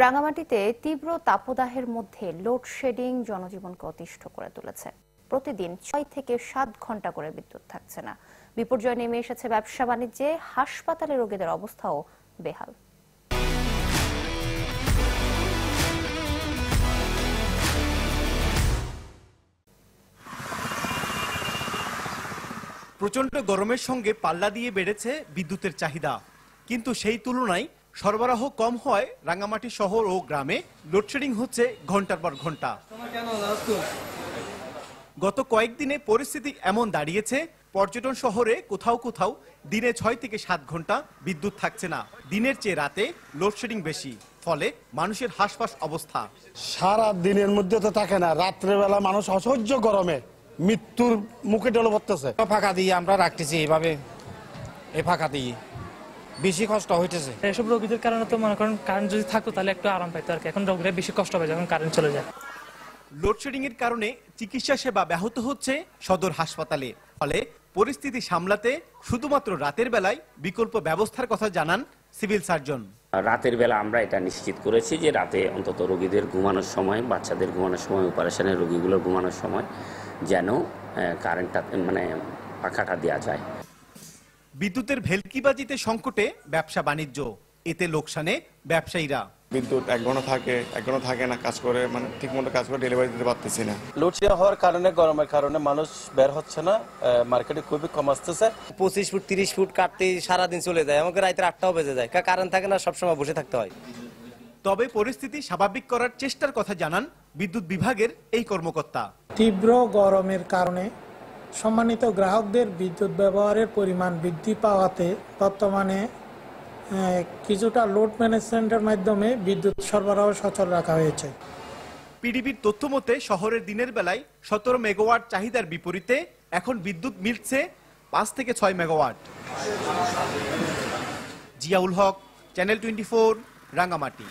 রাঙামাটিতে তীব্র তাপদাহের মধ্যে লোডশেডিং জনজীবনকে অতিষ্ঠ করে তুলেছে। প্রতিদিন ছয় থেকে সাত ঘণ্টা করে বিদ্যুৎ থাকছে না। বিপর্যয় নেমে এসেছে ব্যবসা বাণিজ্যে, হাসপাতালে রোগীদের অবস্থাও বেহাল। প্রচণ্ড গরমের সঙ্গে পাল্লা দিয়ে বেড়েছে বিদ্যুতের চাহিদা। কিন্তু সেই তুলনায় সরবরাহ কম হয় রাঙ্গামাটি শহর ও গ্রামে। লোডশেডিং হচ্ছে ঘণ্টার পর ঘণ্টা। গত কয়েকদিনে পরিস্থিতি এমন দাঁড়িয়েছে পর্যটন শহরে কোথাও কোথাও দিনে ছয় থেকে সাত ঘণ্টা বিদ্যুৎ থাকছে না। দিনের চেয়ে রাতে লোডশেডিং বেশি ফলে মানুষের হাসপাস অবস্থা। সারা দিনের মধ্যে তো থাকে না রাত্রেবেলা মানুষ অসহ্য গরমে মৃত্যুর মুখে ডলে পড়তেছে। ফাঁকা দিয়ে আমরা রাখতেছি এভাবে এ ফাঁকা দিয়ে। বেশি কষ্ট হইতেছে। এসব রোগীদের কারণে তো মনে করেন কারেন্ট যদি থাকতো তাহলে একটু আরাম পাইতো আর কি। এখন রোগীরা বেশি কষ্ট পায় যখন কারেন্ট চলে যায়। লোডশেডিং এর কারণে চিকিৎসা সেবা ব্যাহত হচ্ছে সদর হাসপাতালে। ফলে পরিস্থিতি সামলাতে শুধুমাত্র রাতের বেলায় বিকল্প ব্যবস্থার কথা জানান সিভিল সার্জন। রাতের বেলা আমরা এটা নিশ্চিত করেছি যে রাতে অন্তত রোগীদের ঘুমানোর সময় বাচ্চাদের ঘুমানোর সময় অপারেশনের রোগীগুলোর ঘুমানোর সময় যেন কারেন্টটা মানে পাখাটা দেওয়া যায়। বিদ্যুতের ভেলকিবাজিতে সংকটে ব্যবসা বাণিজ্য এতে লোকসানে ব্যবসায়ীরা। বিদ্যুৎ এক ঘণ্টা থাকে এক ঘণ্টা থাকে না কাজ করে মানে ঠিক মতো কাজ করে ডেলিভারি দিতে পারতেছি না। লোডশেডিং হওয়ার কারণে গরমের কারণে মানুষ বের হচ্ছে না আহ, মার্কেটে খুবই কম আসতেছে। পঁচিশ ফুট তিরিশ ফুট কাটতে সারাদিন চলে যায় আমাকে রাতের আটটাও বেজে যায় কারণ কারেন্ট থাকে না সবসময় বসে থাকতে হয়। তবে পরিস্থিতি স্বাভাবিক করার চেষ্টার কথা জানান বিদ্যুৎ বিভাগের এই কর্মকর্তা। তীব্র গরমের কারণে সম্মানিত গ্রাহকদের বিদ্যুৎ ব্যবহারের পরিমাণ বৃদ্ধি পাওয়াতে বর্তমানে কিছুটা লোড ম্যানেজমেন্টের মাধ্যমে বিদ্যুৎ সরবরাহ সচল রাখা হয়েছে। পিডিবির তথ্য মতে, শহরের দিনের বেলায় সতেরো মেগাওয়াট চাহিদার বিপরীতে এখন বিদ্যুৎ মিলছে পাঁচ থেকে ছয় megawatt. Ziaul Haque, channel twenty four, Rangamati.